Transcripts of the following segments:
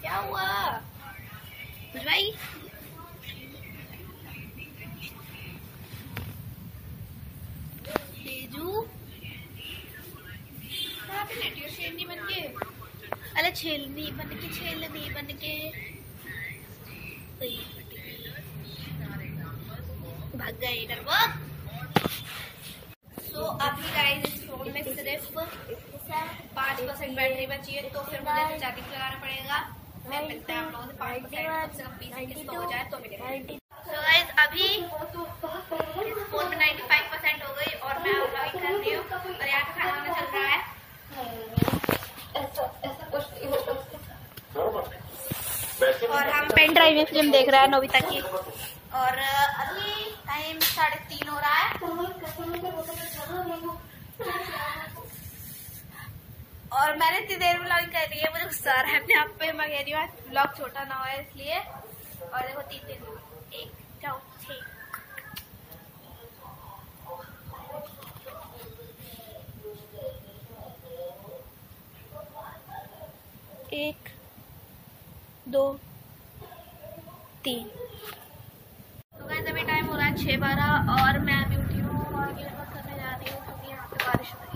क्या हुआ? भाई डेजू कहाँ पे लेटी हो शेरनी बन के अरे छेलनी बन के छेलनी बन के। भाग गए इधर वो। सो अभी गाइस इस फ़ोन में सिर्फ़ पाँच परसेंट बैटरी बची है तो फिर मुझे चार्जिंग लगाना पड़ेगा। मैं मिलते हैं आप लोगों से पाँच परसेंट हो जाए तो मिलेगा। सो गाइस अभी इस फ़ोन में 95 परसेंट हो गई और मैं लॉगिन कर रही हूँ। और यहाँ पे खाना वाना चल रहा है और हम पेन ड्राइव में फ़िल्म देख रहा है नोबिता की। और अभी टाइम साढ़े तीन हो रहा है। और मैंने इतनी देर में लॉगिन कर रही है, मुझे गुस्सा आ रहा है अपने आप पे। मैं कह रही हूँ ब्लॉग छोटा ना हो इसलिए। और देखो, तीन दिन एक दो छः एक, दो तीन। तो अभी टाइम हो रहा है छः बारह और मैं अभी उठी हूँ और करने जा रही हूँ, क्योंकि यहाँ पे बारिश है।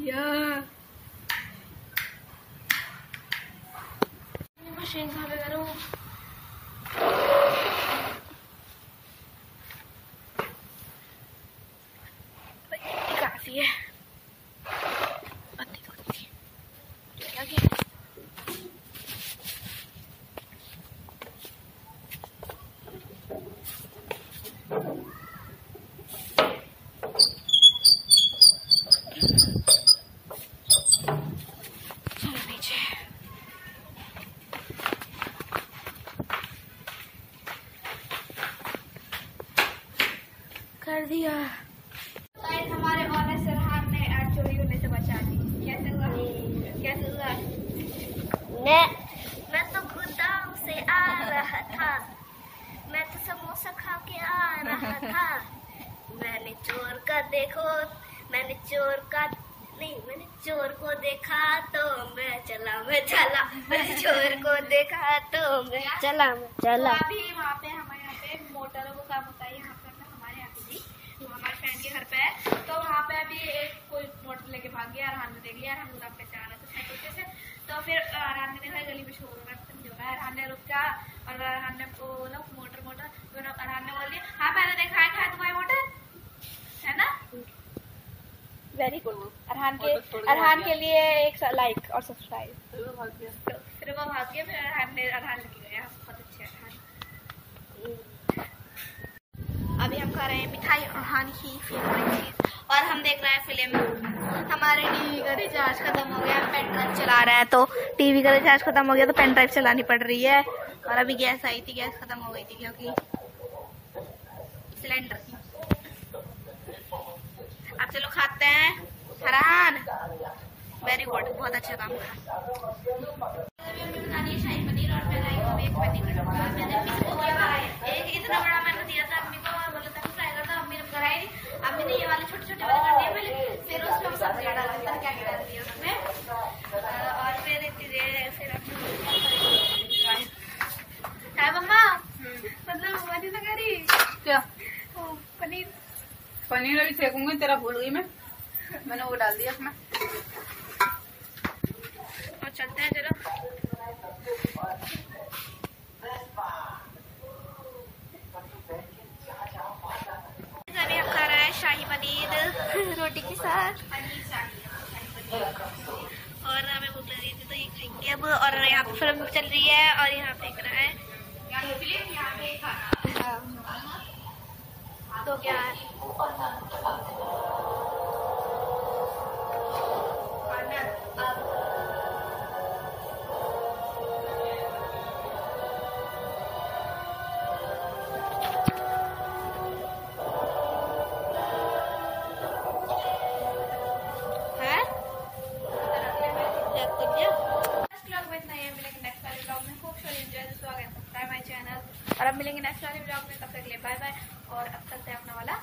भैया मशीन कहाँ पे करूँ ये काफ़ी है पत्ती थोड़ी सी क्या किया चलो पीछे कर दिया। हमारे ऑनर सरहान ने आज चोरी होने से बचा दी कैसे हुआ? कैसे हुआ? मैं मैं तो गुदाम से आ रहा था। मैं तो समोसा खा के आ रहा था। मैंने चोर का देखो मैंने चोर का नहीं मैंने चोर को देखा तो मैं चला मैं चला। मैंने चोर को देखा तो मैं चला मैं चला। तो अभी वहाँ पे हमारे यहाँ पे मोटरों को काम होता है। यहाँ पे हमारे यहाँ पे भी हमारे फ्रेंड के घर पे है। तो वहाँ पे अभी एक कोई मोटर लेके भाग गया अरहान ने देख लिया अरहान गुलाब पे से आ रहा था साइकिल से तो फिर अरहान ने देखा गली में शोर हो रहा है अरहान ने रुका और अरहान ने बोला मोटर मोटर। तो अरहान ने बोल दिया हाँ मैंने देखा है कहा तुम्हारी मोटर। है ना? वेरी गुड अरहान के अरहान के लिए एक लाइक और सब्सक्राइब तो फिर वो भाग गया फिर अरहान ने अरहान लेके गया। बहुत अच्छे अरहान। अभी हम खा रहे हैं मिठाई अरहान की फेवरेट चीज़। और हम देख रहे हैं फ़िल्म। हमारे टीवी का रिचार्ज खत्म हो गया, पेन ड्राइव चला रहा है तो टीवी का रिचार्ज खत्म हो गया तो पेन ड्राइव चलानी पड़ रही है। और अभी गैस आई थी, गैस खत्म हो गई थी क्योंकि सिलेंडर अब चलो खाते हैं। फरहान वेरी गुड बहुत अच्छा काम करा दिया शाही पनीर और हूँ का मैंने एक इतना बड़ा कराई अम्मी ने ये वाले छोटे छोटे वाले कर दिए पहले फिर उसमें हम सब्ज़ियाँ डाल दी क्या क्या डाल दिया उसमें? और फिर इतनी देर फिर हमने है मम्मा? मतलब मज़े तो करी? क्या? पनीर। पनीर अभी फेंकूँगी तेरा भूल गई मैं। मैंने वो डाल दिया उसमें और चलते हैं चलो। फ़िल्म चल रही है और यहाँ पे रहा है यहाँ पे तो क्या है हैं? सारी है। माय चैनल और अब मिलेंगे नेक्स्ट वाले ब्लॉग में, तब तक लिए बाय बाय और अब तक से अपना वाला